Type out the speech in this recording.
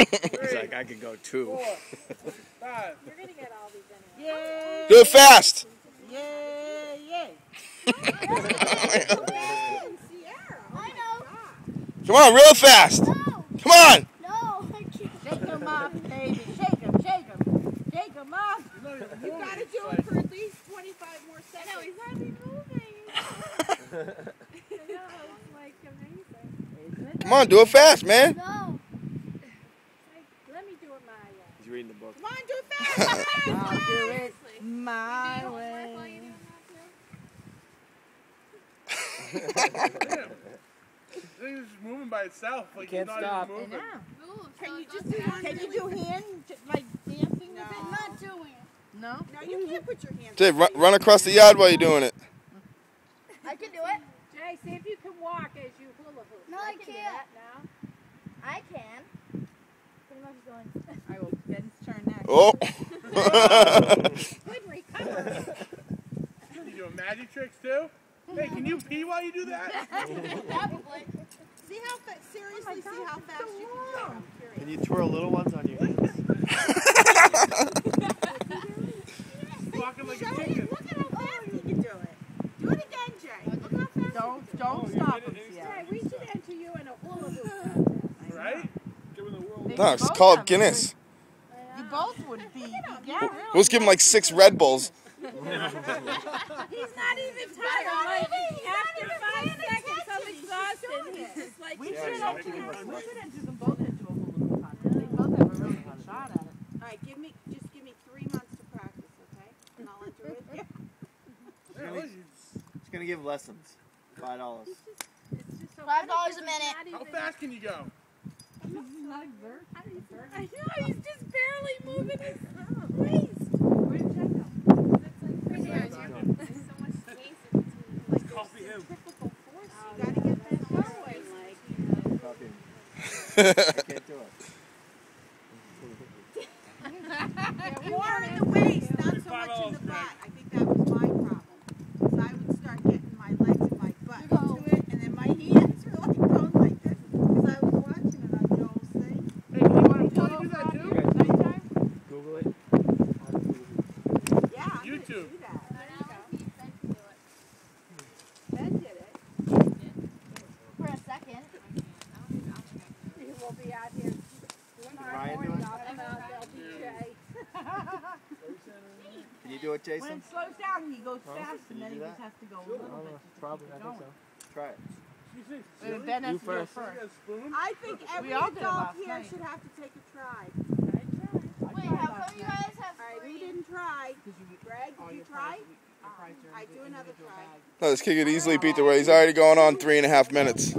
He's like, I could go two. Four, five. You're gonna get all these anyway. Yay! Do it fast. Yay! Yay! Come on, real fast. No. Come on. No. I can't. Shake 'em up, baby. Shake 'em, shake 'em. Shake 'em up. You know, You gotta do it for at least 25 more I know he's not even moving. I know it's like amazing. Come on, do it fast, man. No. Like, do it my way. He's reading the book. Come on, do it fast. I'll do it my way. don't work while you're doing This thing's just moving by itself. Like Can't it's not stop. even moving. know. that? Can you just do down? Can you do hand, like dancing No. with I'm it? not doing it. No? No, you can't put your hands Dave, run, run across the yard while you're doing it. I can do it. Jay, see if you can walk as you hula hoop. No, I can can't. that now. I can. Pretty much going. I will Ben's turn next. Oh. Good recovery. You doing magic tricks too? Hey, can you pee while you do that? Probably. See how fa- seriously oh see how fast you can do it. I'm curious. Can you twirl little ones on your hands? Walking like a chicken. Look at how fast he can do it. Do it again, Jay. Look how fast. Don't, don't Oh, stop did him. Sierra. Jay, we should enter in a hula hoop contest. Right? Giving the world. They No, it's both called Guinness. good- You both would be. Yeah, really. Let's give him like six Red Bulls. He's not even tired. Like, after five seconds of exhaustion, he's just like, We should yeah, enter, we can run we one. should enter them both into a hula hoop contest. They both have a really good shot at it. All right, give me just give me three months to practice, okay? And I'll enter with you. Yeah, look, it's- gonna give lessons. Five dollars. it's just so Five funny dollars 'cause a minute. How fast can you go? I know, he's just barely moving his waist. Where's Jacob? Copy him. You gotta get that him. I can't do it. More in the waist, not so much in the butt. I think that was my problem. Because I would start getting my legs and my butt into it, and then my hands were like going like this. Because I was watching it on Joel's thing. Hey, can you want to do that too? Google it. How to do it. Yeah, I'm gonna YouTube. do that. Ben did it. For a second. He will be out here doing our Ryan morning do it? up and out, they'll be Jay. Can you do it, When it slows down, he goes Huh? fast, and then he that? just has to go a I little don't bit. know. just to Probably. keep I think so. Try it. You say, Wait, silly? Ben has You to do first. You first. got a spoon? I think every all did it adult here night. should have to take a try. Wait, how come you guys have All right, we didn't try? Because you get Greg, did you try? prizes- your prizes are I do another try. bag. No, this kid could easily beat the way he's already going on three and a half minutes.